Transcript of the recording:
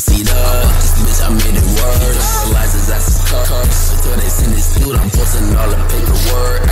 fucking up. This bitch, I made it worse. Realize his ass is cut. Until they send this dude, I'm posting all the pictures.